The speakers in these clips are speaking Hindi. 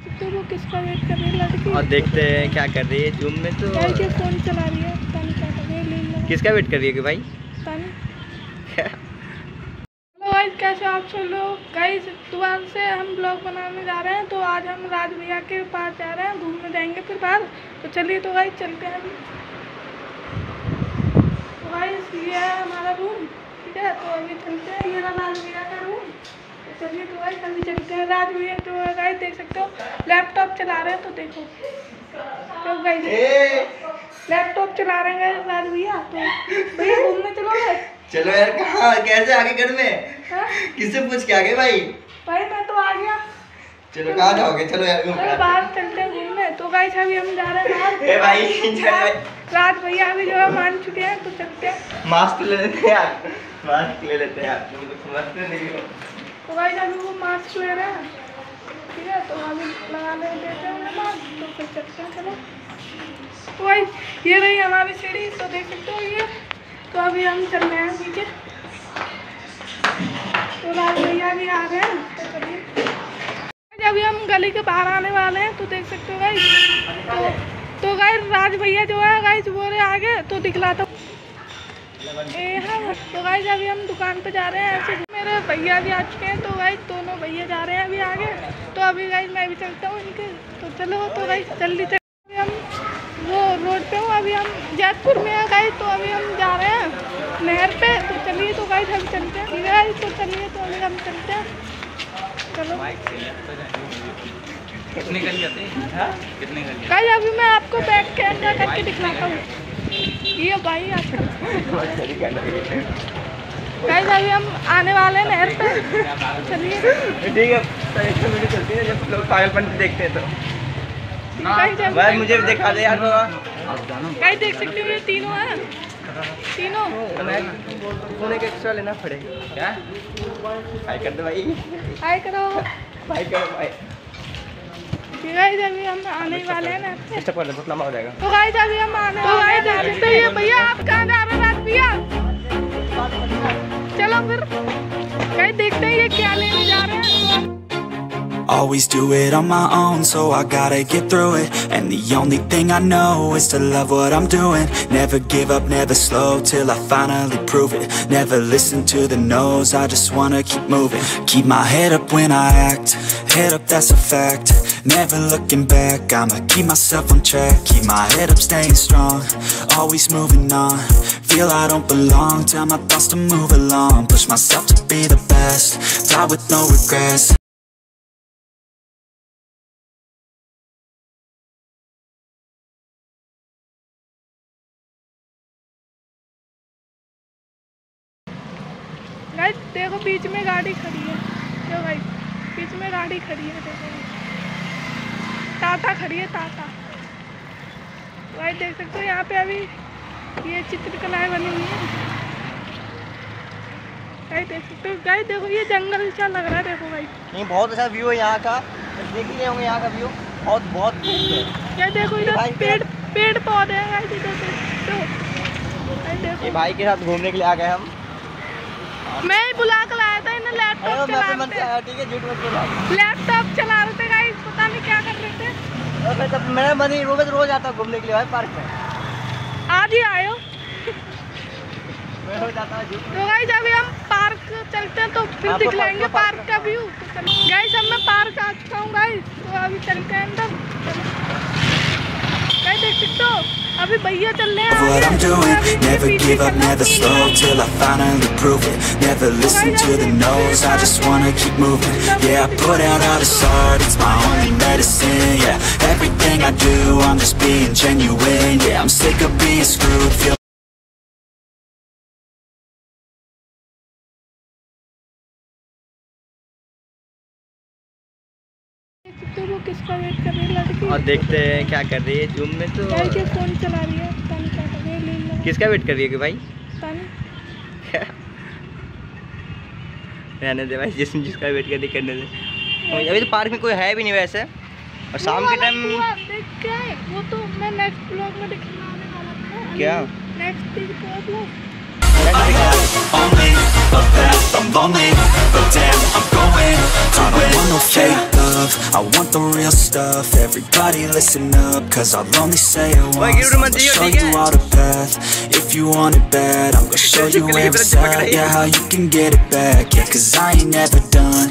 हो वो किसका वेट कर रही है लड़की? और देखते हैं क्या कर रही है जूम में तो यार के फ़ोन चला रही है? पता नहीं क्या कर रही है किसका वेट कर रही है कि भाई? पता नहीं। हेलो गाइस कैसे आप सब लोग? गाइस दोबारा से हम ब्लॉग बनाने जा रहे हैं तो आज हम राज भैया के पास जा रहे हैं घूमने जाएँगे फिर बाहर। तो चलिए तो गाइस चलते हैं अभी। तो गाइस ये है हमारा रूम ठीक है? तो अभी चलते हैं ये राज भैया का रूम तो चलिए तो गाइस अभी चलते हैं राज भैया तो गाइस देख सकते हो लैपटॉप चला रहे हैं तो देखो। तो गाइस लैपटॉप चला रहे हैं राज भैया तो भैया घूमने चलोगे चलो यार कहाँ? कैसे? आगे घर में? हाँ? किससे पूछ के आगे भाई? भाई मैं तो आ गया। चलो कहाँ जाओगे? चलो यार चलो बाहर चलते हैं घूमने। तो गाइस अभी हम जा रहे हैं बाहर ए भाई भाई। रात भैया अभी जो है मान चुके हैं तो चलते हैं। मास्क ले लेते हैं यार। मास्क ले लेते हैं यार। तुम तो समझते नहीं हो। तो भाई अभी वो मास्क ले रहे हैं ठीक है तो हम लगाने देते हैं मास्क तो फिर चलते हैं चलो। तो गाइस ये रही हमारी सीढ़ी तो देख सकते हो ये। तो अभी हम चल रहे हैं नीचे। तो रात भैया भी आ रहे हैं तो चलिए। अभी हम गली के बाहर आने वाले हैं तो देख सकते हो गाइस तो तो गाइस राज भैया जो है गाइस वो रहे आगे तो दिखलाता हूँ हाँ तो गाइस अभी हम दुकान पे जा रहे हैं। ऐसे मेरे भैया भी आ चुके हैं तो गाइस दोनों भैया जा रहे हैं अभी आगे। तो अभी गाइस मैं भी चलता हूँ इनके। तो चलो तो गाइस जल्दी अभी हम वो रोड पे हूँ। अभी हम जयपुर में हैं गाइस तो अभी हम जा रहे हैं नहर पे। तो चलिए तो गाइस हम चलते हैं। है गाइस तो चलिए तो अभी हम चलते हैं। चलो। कितने जाते हैं? कितने अभी मैं आपको बैठ के अंदर करके दिखलाता हूँ। ये भाई गाइस अभी हम आने वाले हैं नहर पे। चलिए। ठीक है तो एक वीडियो चलती है जब लोग पागलपन देखते हैं तो। भाई मुझे भी दिखा दे यार बाबा गाइस देख सकते हो ये तीनों हैं। तीनों। फ़ोन एक एक्स्ट्रा लेना पड़ेगा। क्या? हाय कर दे भाई। हाय करो। भाई करो भाई। ठीक गाइस अभी हम आने ही वाले हैं ना इससे पहले बहुत लंबा हो जाएगा तो गाइस अभी हम आने तो गाइस देख सकते हो ये भैया आप कहाँ जा रहे हो रात भैया चलो फिर गाइस देखते हैं ये क्या लेने जा रहे हैं तो Always do it on my own, so I gotta get through it. And the only thing I know is to love what I'm doing. Never give up, never slow till I finally prove it. Never listen to the no's, I just wanna keep moving. Keep my head up when I act, head up, that's a fact. Never looking back, I'ma keep myself on track. Keep my head up, staying strong, always moving on. Feel I don't belong, tell my thoughts to move along. Push myself to be the best, die with no regrets. Guys देखो बीच में गाड़ी खड़ी है देखो गाइस बीच में गाड़ी खड़ी है देखो टाटा खड़ी है टाटा गाइस देख सकते हो यहाँ पे अभी ये चित्रकलाएँ बनी हुई है। गाइस देख सकते हो गाइस देखो ये जंगल सा लग रहा है देखो गाइस नहीं बहुत अच्छा व्यू है यहाँ का। देख ही होंगे यहाँ का व्यू बहुत बहुत क्या देखो इधर पेड़ पेड़ पौधे हैं गाइस इधर देख ये भाई के साथ घूमने के लिए आ गए हम। मैं बुला कर अरे लैपटॉप चला तो ठीक है झूठ मत बोलो। लैपटॉप चला रहे थे गाइस पता नहीं क्या कर रहे थे। तब मैं मन ही रोज रोज आता हूँ घूमने के लिए भाई पार्क में। आज ही आए हो। तो गाइस अभी हम पार्क चलते हैं तो फिर दिखलाएँगे पार्क- का व्यू तो गाइस अब मैं पार्क आ चुका हूँ गाइस तो अभी चलते हैं अंदर। गाइस देख सकते हो? अभी भैया चल रहे हैं what I'm आगे, doing. अभी मेरे Never पीछे give up, चलना never चाहिए। slow till I finally prove it. Never listen to the no's, I just wanna keep moving. Yeah, I put out all this art, it's my only medicine. Yeah, everything I do, I'm just being genuine. Yeah, I'm sick of being screwed. Feel सकते हो वो किसका वेट कर रही है लड़की और देखते हैं क्या कर रही है जूम में तो गाइस ये फ़ोन चला रही है पता नहीं क्या कर रही है लीन लगा किसका वेट कर रही है कि भाई पता नहीं रहने दे भाई जिस जिसका वेट कर रही करने दे अभी तो पार्क में कोई है भी नहीं वैसे और शाम के टाइम कुआँ देख क्या है वो तो मैं नेक्स्ट ब्लॉग में दिखाने वाला था क्या? Next blog a fast if I'm lonely But damn, I'm going to I don't want no fake love. I want the real stuff. Everybody listen up Cause I'll only say it once. Give it a I'ma show you all the path. If you want it bad I'm gonna show you where it's at Yeah, how you can get it back. Yeah, cause I ain't never done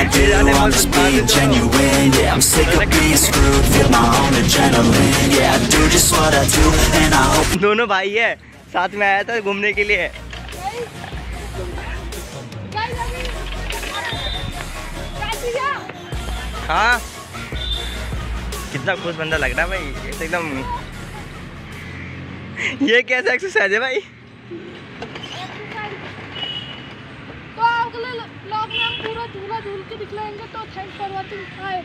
I do I'm just being genuine Yeah, I'm sick of being screwed Feel my own adrenaline Yeah, I do just what I do And I hope दोनों भाई है साथ में आया था घूमने के लिए हाँ कितना खुश बंदा लग रहा है भाई तो एकदम ये कैसा एक्सरसाइज है भाई तो अगले ब्लॉग में हम पूरा झूला झूल के दिखलाएँगे तो थैंक्स फॉर वॉचिंग बाय